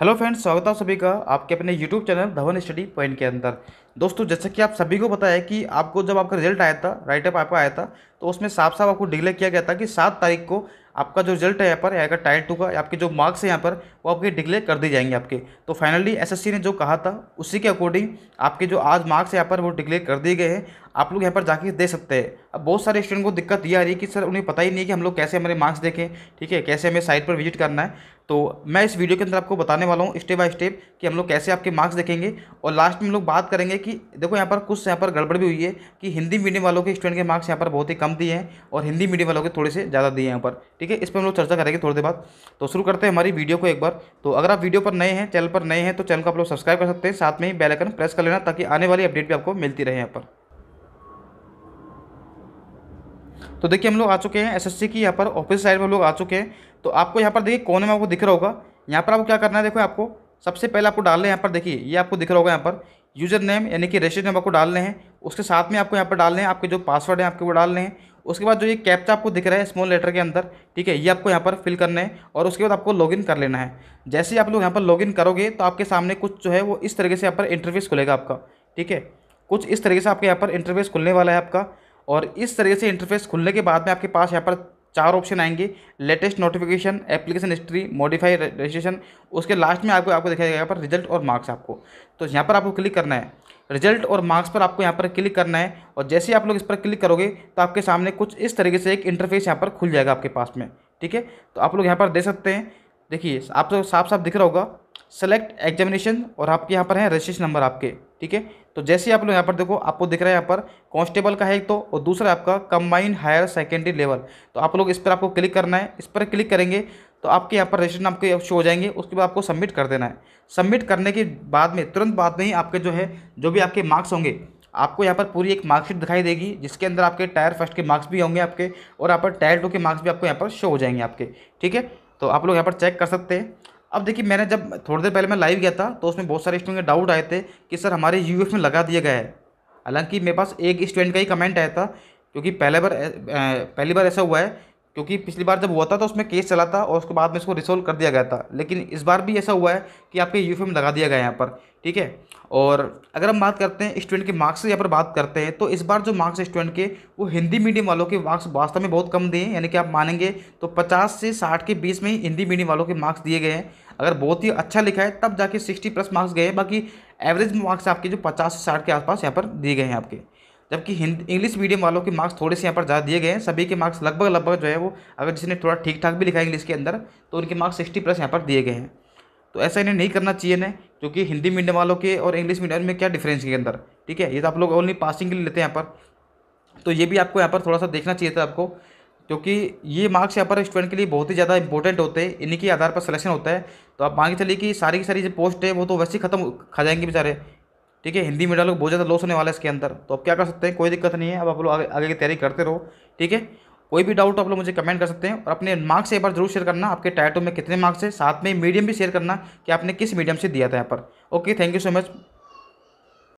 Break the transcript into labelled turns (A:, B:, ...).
A: Hello friends, स्वागत है सभी का आपके अपने YouTube channel Dhawan study point के अंदर। दोस्तों, जैसा कि आप सभी को पता है कि आपको जब आपका रिज़ल्ट आया था राइट अप आपका आया था तो उसमें साफ़ साफ़ आपको डिक्लेयर किया गया था कि सात तारीख को आपका जो रिज़ल्ट है यहाँ पर आएगा टायर टू का, आपके जो मार्क्स है यहाँ पर, वो आपके डिक्लेयर कर दी जाएँगे आपके। तो फाइनली एसएससी ने जो कहा था, उसी के अकॉर्डिंग आपके जो आज मार्क्स यहाँ पर, वो डिक्लेयर कर दिए गए हैं। आप लोग यहाँ पर जाके दे सकते हैं। अब बहुत सारे स्टूडेंट को दिक्कत ये आ रही है कि, सर, उन्हें पता ही नहीं कि हम लोग कैसे हमारे मार्क्स देखें, ठीक है? कैसे हमें साइट पर विज़िट करना है? तो मैं इस वीडियो के अंदर आपको बताने वाला हूँ स्टेप बाय स्टेप कि हम लोग कैसे आपके मार्क्स देखेंगे। और लास्ट में हम लोग बात करेंगे कि देखो यहाँ पर कुछ यहाँ पर गड़बड़ भी हुई है कि हिंदी मीडियम वालों के स्टूडेंट के मार्क्स यहाँ पर बहुत ही कम दिए हैं और हिंदी मीडियम वालों के थोड़े से ज़्यादा दिए हैं यहाँ पर। ठीक है, इस पर हम लोग चर्चा करेंगे थोड़ी देर बाद। तो शुरू करते हैं हमारी वीडियो को एक बार। तो अगर आप वीडियो पर नए हैं चैनल पर नए हैं तो चैनल को आप लोग सब्सक्राइब कर सकते हैं। साथ में ही बेलाइकन प्रेस कर लेना ताकि आने वाली अपडेट भी आपको मिलती रहे यहाँ पर। तो देखिए, हम लोग आ चुके हैं एसएससी की यहाँ पर ऑफ़िस साइड में लोग आ चुके हैं। तो आपको यहाँ पर देखिए कोने में आपको दिख रहा होगा। यहाँ पर आपको क्या करना है, देखो आपको सबसे पहले आपको डालना है यहाँ पर। देखिए, ये आपको दिख रहा होगा यहाँ पर। यूज़र नेम यानी कि रजिस्टर नेम आपको डालने हैं। उसके साथ में आपको यहाँ पर डालने हैं, आपके जो पासवर्ड है, आपके वो डालने हैं। उसके बाद जो ये कैप्चा आपको दिख रहा है स्मॉल लेटर के अंदर, ठीक है, ये आपको यहाँ पर फिल करना है और उसके बाद आपको लॉगिन कर लेना है। जैसे ही आप लोग यहाँ पर लॉगिन करोगे तो आपके सामने कुछ जो है वो इस तरीके से यहाँ पर इंटरफेस खुलेगा आपका, ठीक है? कुछ इस तरीके से आपके यहाँ पर इंटरफेस खुलने वाला है आपका और इस तरीके से इंटरफेस खुलने के बाद में आपके पास यहाँ पर चार ऑप्शन आएँगे latest notification application history modify registration उसके लास्ट में आपको आपको देगा यहाँ पर रिज़ल्ट और मार्क्स आपको। तो यहाँ पर आपको क्लिक करना है। रिज़ल्ट और मार्क्स पर आपको यहाँ पर क्लिक करना है और जैसे ही आप लोग इस पर क्लिक करोगे तो आपके सामने कुछ इस तरीके से एक इंटरफेस यहाँ पर खुल जाएगा आपके पास में। ठीक है? तो आप लोग यहाँ पर दे सकते हैं। देखिए, आप तो साफ़ साफ़ दिख रहा होगा। सेलेक्ट एग्जामिनेशन और आपके यहाँ पर है रजिस्ट्रेशन नंबर आपके, ठीक है? तो जैसे आप लोग यहाँ पर देखो, आपको दिख रहा है यहाँ पर कांस्टेबल का है एक तो और दूसरा आपका कंबाइंड हायर सेकेंडरी लेवल तो आप लोग इस पर आपको क्लिक करना है, इस पर क्लिक करेंगे तो आपके यहाँ पर रजिस्ट्रेशन आपके शो हो जाएँगे, उसके बाद आपको सबमिट कर देना है। सबमिट करने के बाद में, तुरंत बाद में ही आपके जो है, जो भी आपके मार्क्स होंगे, आपको यहाँ पर पूरी एक मार्कशीट दिखाई देगी, जिसके अंदर आपके टायर फ़र्स्ट के मार्क्स भी होंगे आपके और यहाँ पर टायर टू के मार्क्स भी आपको यहाँ पर शो हो जाएँगे आपके, ठीक है? तो आप लोग यहाँ पर चेक कर सकते हैं। अब देखिए, मैंने जब थोड़ी देर पहले मैं लाइव गया था तो उसमें बहुत सारे स्टूडेंट के डाउट आए थे कि सर हमारे यू में लगा दिया गया है। हालाँकि मेरे पास एक स्टूडेंट का ही कमेंट आया था, क्योंकि पहले बार पहली बार ऐसा हुआ है क्योंकि पिछली बार जब हुआ था तो उसमें केस चला था और उसके बाद में इसको रिसोल्व कर दिया गया था। लेकिन इस बार भी ऐसा हुआ है कि आपके यू में लगा दिया गया है यहाँ पर, ठीक है? और अगर हम बात करते हैं स्टूडेंट के मार्क्स यहाँ पर बात करते हैं तो इस बार जो मार्क्स स्टूडेंट के, वो हिंदी मीडियम वालों के मार्क्स वास्तव में बहुत कम दिए हैं, यानी कि आप मानेंगे तो पचास से साठ के बीच में ही हिंदी मीडियम वालों के मार्क्स दिए गए हैं। अगर बहुत ही अच्छा लिखा है, तब जाके सिक्सटी प्लस मार्क्स गए हैं, बाकी एवरेज मार्क्स आपके जो पचास से साठ के आसपास यहाँ पर दिए गए हैं आपके। जबकि हिंदी, इंग्लिश मीडियम वालों के मार्क्स थोड़े से यहाँ पर ज़्यादा दिए गए हैं। सभी के मार्क्स लगभग लगभग जो है वो, अगर जिसने थोड़ा ठीक ठाक भी लिखा है इंग्लिश के अंदर तो उनके मार्क्स सिक्सटी प्लस यहाँ पर दिए गए हैं। तो ऐसा इन्हें नहीं करना चाहिए ना क्योंकि हिंदी मीडियम वालों के और इंग्लिश मीडियम में क्या डिफरेंस के अंदर? ठीक है, ये तो आप लोग ओनली पासिंग के लिए लेते हैं यहाँ पर। तो ये भी आपको यहाँ पर थोड़ा सा देखना चाहिए था आपको, क्योंकि ये मार्क्स यहाँ पर स्टूडेंट के लिए बहुत ही ज़्यादा इंपॉर्टेंट होते हैं, इन्हीं के आधार पर सिलेक्शन होता है। तो आप के चलिए कि सारी की सारी जो पोस्ट है, वो तो वैसे ही खत्म खा जाएँगे बेचारे। ठीक है, हिंदी मीडियम लोग बहुत ज़्यादा लॉस होने वाला है इसके अंदर। तो आप क्या कर सकते हैं? कोई दिक्कत नहीं है, अब आप लोग आगे आगे की तैयारी करते रहो, ठीक है? कोई भी डाउट आप लोग मुझे कमेंट कर सकते हैं और अपने मार्क्स एक बार ज़रूर शेयर करना, आपके टाइटो में कितने मार्क्स है, साथ में मीडियम भी शेयर करना कि आपने किस मीडियम से दिया था यहाँ पर। Okay thank you so much